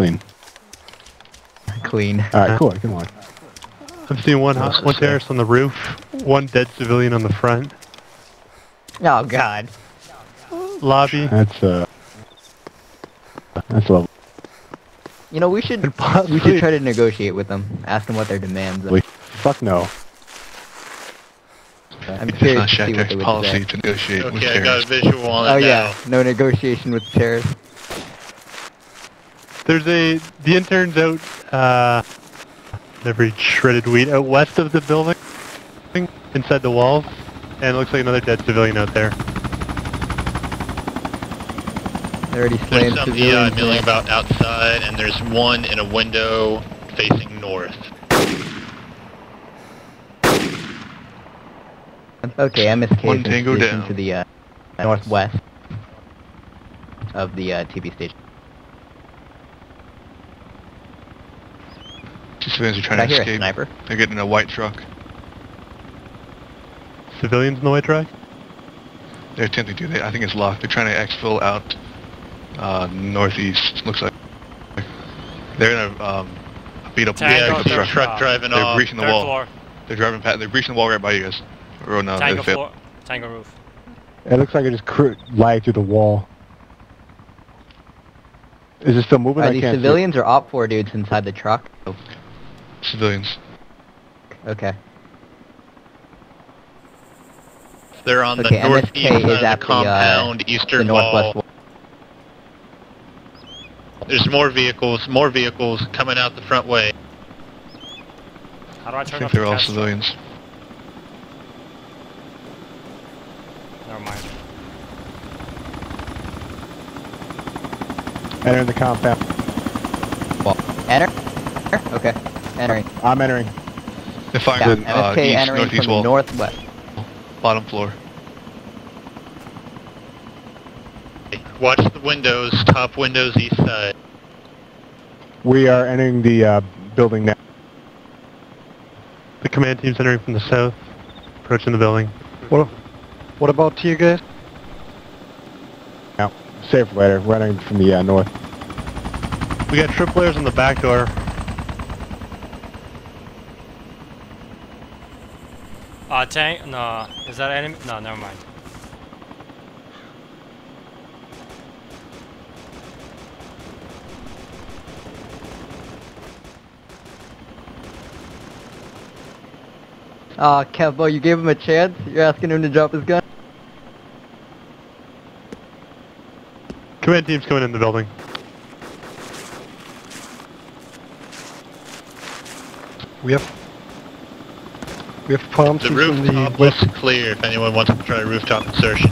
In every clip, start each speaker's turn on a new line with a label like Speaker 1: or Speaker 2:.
Speaker 1: Clean.
Speaker 2: Clean.
Speaker 1: Alright, cool. Come on.
Speaker 3: I'm seeing one
Speaker 4: What's
Speaker 3: one
Speaker 4: this
Speaker 3: terrorist on the roof, one dead civilian on the front
Speaker 2: Oh god.
Speaker 3: lobby.
Speaker 1: That's, uh... That's level.
Speaker 2: You know, we should we should try to negotiate with them. Ask them what their demands are.
Speaker 1: Fuck no.
Speaker 2: I'm
Speaker 4: It's
Speaker 2: curious
Speaker 4: not
Speaker 2: to see what they would
Speaker 4: policy
Speaker 2: say.
Speaker 4: to negotiate with
Speaker 5: Okay, I got a visual on it
Speaker 2: Oh
Speaker 5: now.
Speaker 2: yeah, no negotiation with terrorists.
Speaker 3: There's a the intern's out. Uh, every shredded wheat out west of the building, inside the walls, and it looks like another dead civilian out there.
Speaker 2: They're already slaying
Speaker 5: There's some
Speaker 2: civilians.
Speaker 5: milling about outside, and there's one in a window facing north.
Speaker 2: Okay, MSK
Speaker 4: One
Speaker 2: has been
Speaker 4: tango
Speaker 2: positioned
Speaker 4: down.
Speaker 2: to the uh, northwest of the uh, TV station.
Speaker 4: Civilians are
Speaker 2: Did
Speaker 4: trying
Speaker 2: I
Speaker 4: to
Speaker 2: hear a
Speaker 4: escape.
Speaker 2: sniper?
Speaker 4: They're getting in a white truck.
Speaker 3: Civilians in the white truck.
Speaker 4: They're attempting to. They, I think it's locked. They're trying to exfil out uh, northeast. Looks like they're in a, um, beat up
Speaker 6: Tango,
Speaker 4: pickup
Speaker 6: third
Speaker 4: truck.
Speaker 5: truck driving
Speaker 4: They're
Speaker 5: off.
Speaker 4: breaching the
Speaker 6: Third
Speaker 4: wall.
Speaker 6: floor.
Speaker 4: They're driving past. They're breaching the wall right by you guys. Oh no,
Speaker 6: Tango
Speaker 4: they failed.
Speaker 6: floor. Tango roof.
Speaker 1: It looks like it just cr- lagged through the wall. Is it still moving?
Speaker 2: Are
Speaker 1: I
Speaker 2: these
Speaker 1: can't see
Speaker 2: civilians or OPFOR dudes inside the truck? Oh,
Speaker 4: Civilians.
Speaker 2: okay.
Speaker 5: They're on
Speaker 2: Okay,
Speaker 5: the northeast
Speaker 2: MSK
Speaker 5: side
Speaker 2: is
Speaker 5: of the
Speaker 2: at the, uh,
Speaker 5: compound,
Speaker 2: The
Speaker 5: eastern
Speaker 2: northwest
Speaker 5: wall.
Speaker 2: wall.
Speaker 5: There's more vehicles, more vehicles coming out the front way.
Speaker 6: How do I
Speaker 4: I think they're
Speaker 6: the
Speaker 4: all
Speaker 6: cast?
Speaker 4: civilians.
Speaker 6: Never mind.
Speaker 1: Enter the compound.
Speaker 2: Enter? Okay. Entering.
Speaker 1: I'm entering.
Speaker 4: They're firing
Speaker 2: Yeah,
Speaker 4: from uh,
Speaker 2: MSK
Speaker 4: east,
Speaker 2: entering
Speaker 4: northeast
Speaker 2: from the
Speaker 4: wall,
Speaker 2: northwest.
Speaker 4: bottom floor.
Speaker 5: Watch the windows, top windows east side.
Speaker 1: We are entering the uh, building now.
Speaker 3: The command team's entering from the south, approaching the building.
Speaker 7: What, what about to you guys?
Speaker 1: Safe later. We're from the uh, north.
Speaker 3: We got trip layers on the back door.
Speaker 6: Uh, tank? No. Is that enemy? No, never mind.
Speaker 2: Aw, Kevbo, you gave him a chance? You're asking him to drop his gun?
Speaker 3: Command team's coming in the building.
Speaker 7: We have we have palm
Speaker 5: The
Speaker 7: the
Speaker 5: rooftop looks clear if anyone wants to try rooftop insertion.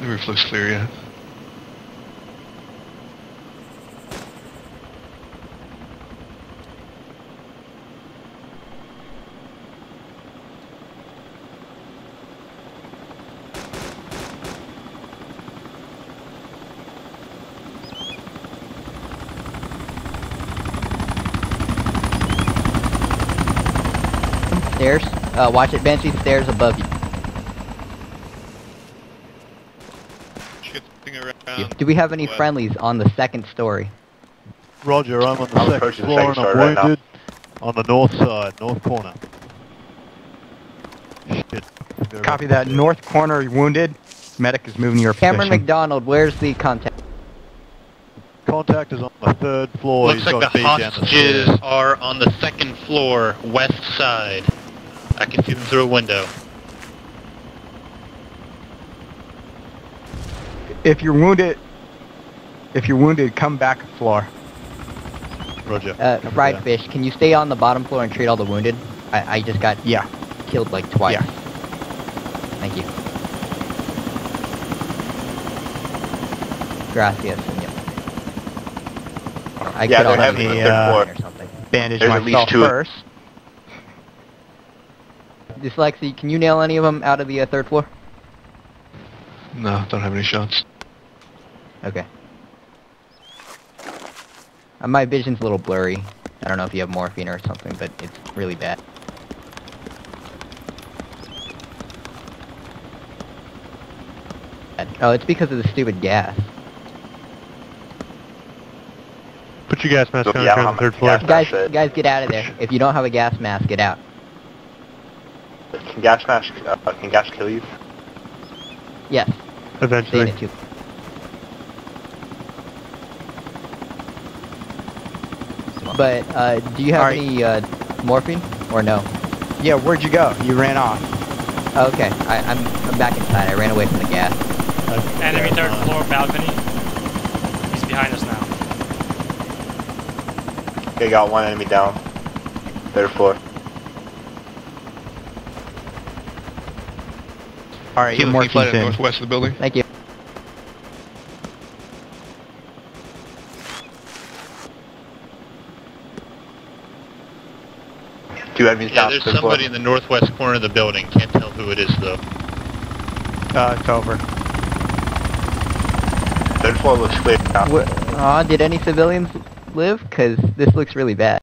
Speaker 4: The roof looks clear, yeah.
Speaker 2: Stairs. Uh, watch it, Banshee. Stairs above you. Do we have any
Speaker 5: West.
Speaker 2: friendlies on the second story?
Speaker 8: Roger, I'm on the
Speaker 9: I'm
Speaker 8: second
Speaker 9: approaching the
Speaker 8: floor and I'm
Speaker 9: story right
Speaker 8: wounded on the north side, north corner. Shit.
Speaker 10: Copy that.
Speaker 8: there.
Speaker 10: North corner, wounded. Medic is moving to your
Speaker 2: Cameron
Speaker 10: position.
Speaker 2: McDonald, where's the contact?
Speaker 8: Contact is on the third floor.
Speaker 5: Looks
Speaker 8: He's
Speaker 5: like
Speaker 8: got
Speaker 5: the
Speaker 8: feet down the
Speaker 5: hostages are on the second floor, west side. I can see them through a window.
Speaker 10: If you're wounded, if you're wounded, come back a floor.
Speaker 8: Roger.
Speaker 2: Uh, Fried
Speaker 8: that.
Speaker 2: Fish, can you stay on the bottom floor and treat all the wounded? I, I just got
Speaker 10: Yeah.
Speaker 2: killed like twice.
Speaker 10: Yeah.
Speaker 2: Thank you. Gracias, senor. I
Speaker 9: Yeah,
Speaker 2: could
Speaker 9: they're
Speaker 2: also
Speaker 10: on the
Speaker 2: a
Speaker 10: third
Speaker 2: uh,
Speaker 9: floor.
Speaker 2: or something.
Speaker 10: Bandage
Speaker 9: There's at least
Speaker 10: myself
Speaker 9: two-
Speaker 10: first.
Speaker 2: Dyslexy, can you nail any of them out of the uh, third floor?
Speaker 4: No, don't have any shots.
Speaker 2: Okay. Uh, my vision's a little blurry. I don't know if you have morphine or something, but it's really bad. Oh, it's because of the stupid gas.
Speaker 3: Put your gas mask on,
Speaker 9: yeah,
Speaker 3: on the third floor.
Speaker 2: Guys, guys, get out of there. If you don't have a gas mask, get out.
Speaker 9: Can gas mask, uh, can gas kill you?
Speaker 2: Yes, saying
Speaker 3: Eventually.
Speaker 2: it too. But uh, do you have
Speaker 10: Alright.
Speaker 2: any uh, morphine or no?
Speaker 10: Yeah, where'd you go? You ran off.
Speaker 2: Okay, I, I'm I'm back inside. I ran away from the gas.
Speaker 6: Enemy third floor balcony. He's behind us now.
Speaker 9: Okay, got one enemy down. Third floor.
Speaker 10: All right, your
Speaker 4: Kilo, can you fly
Speaker 10: morphine's in.
Speaker 4: northwest of the building?
Speaker 2: Thank you.
Speaker 9: Two enemies
Speaker 5: Yeah,
Speaker 9: down.
Speaker 5: there's
Speaker 9: third floor.
Speaker 5: somebody in the northwest corner of the building. Can't tell who it is though.
Speaker 10: Uh, it's over.
Speaker 9: Third floor looks clear now.
Speaker 2: Wh- did any civilians live? Cause this looks really bad.